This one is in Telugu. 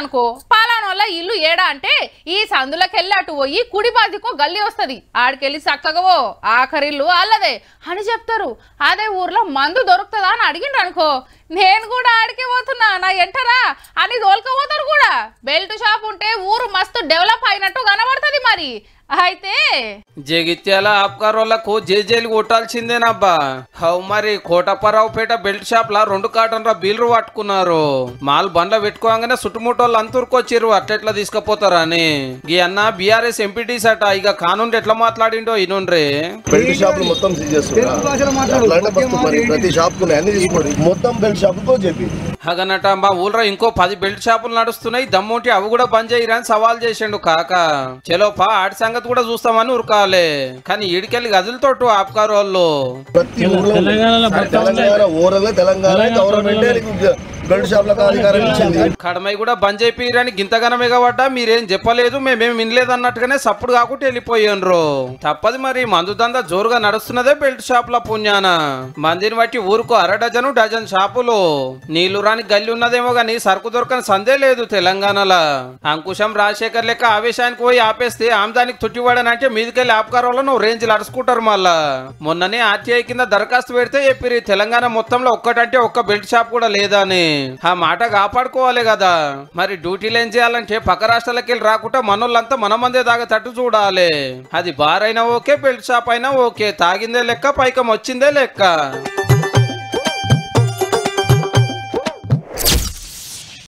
అనుకో. పాలానోళ్ళ ఇల్లు ఏడా అంటే ఈ సందులకెళ్ళి అటు పోయి కుడి బాధికో గల్లీ వస్తది. ఆడికెళ్ళి చక్కగవో ఆఖరిల్లు అల్లదే. అని చెప్తారు. అదే ఊర్లో మందు దొరుకుతుందా అని అడిగిండ్రు అనుకో నేను కూడా ఆడికే పోతున్నా నా ఎంటరా? అని తోలుకపోతారు కూడా. బెల్ట్ షాప్ ఉంటే ఊరు మస్తు డెవలప్ అయినట్టు కనబడుతుంది మరి. అయితే జగిత్యాల ఆప్కారోళ్ళకు జేజేలు కొట్టాల్సిందేనబ్బా. హౌ మరి కోటప్పరావుపేట బెల్ట్ షాప్ లా రెండు కాటన్ల బీలరు పట్టుకున్నారు. మాల్ బండ్ల పెట్టుకోగానే చుట్టుముట్టోళ్ళు అంతురుకొచ్చిర్రు అట్లెట్లా తీసుకుపోతారా అని ఈ అన్న బీఆర్ఎస్ ఎంపీటీస్ అట ఇక కానుండి ఎట్లా మాట్లాడిండో ఇనుండ్రి. బెల్ట్ షాపులు మొత్తం ప్రతి షాప్కు అన్ని తీసుకోండి మొత్తం బెల్ట్ షాప్తో చెప్పి. హగనట మా ఊళ్ళో ఇంకో పది బెల్ట్ షాపులు నడుస్తున్నాయి దమ్ముంటి అవి కూడా బంద్ చేయరని సవాల్ చేసిండు కాక. చలోపా ఆడి సంగతి కూడా చూస్తామని ఉరకాలే. కానీ ఈడికెళ్ళి గదులతోటి ఆపుకారు వాళ్ళు. ప్రతి ఊర్లో. తెలంగాణ ఓరల్ తెలంగాణ గవర్నమెంట్ బెల్ట్ షాప్లకు అధికారం ఇచ్చింది. కడమై కూడా బంద్ చేపిరని గింతగానం ఎగబడ్డా మీరేం చెప్పలేదు మేమేం వినలేదు అన్నట్టుగానే సప్పుడు కాకుండా వెళ్ళిపోయిండ్రు తప్పది మరి మందు దందా జోరుగా నడుస్తున్నదే బెల్ట్ షాప్ ల పుణ్యాన. మందిని బట్టి ఊరుకు అర డజను డజన్ షాపులు. నీళ్ళు రాని గల్లి ఉన్నదేమో గాని సరుకు దొరకని సందే లేదు తెలంగాణలో. అంకుశం రాజశేఖర్ లెక్క ఆవేశానికి పోయి ఆపేస్తే ఆమెదానికి తుట్టివాడనంటే మీదికెళ్ళి ఆపకారంలో నువ్వు రేంజ్ నడుచుకుంటారు మళ్ళా. మొన్ననే ఆర్టీఐ కింద దరఖాస్తు పెడితే చెప్పిరి తెలంగాణ మొత్తంలో ఒక్కటంటే ఒక్క బెల్ట్ షాప్ కూడా లేదా అని ఆ మాట కాపాడుకోవాలి కదా. మరి డ్యూటీలు ఏం చేయాలంటే పక్క రాష్ట్రాలకి వెళ్ళి రాకుండా మనోళ్ళంతా మన మందే తాగేటట్టు చూడాలి. అది బార్ అయినా ఓకే బెల్ట్ షాప్ అయినా ఓకే. తాగిందే లెక్క పైకం వచ్చిందే లెక్క.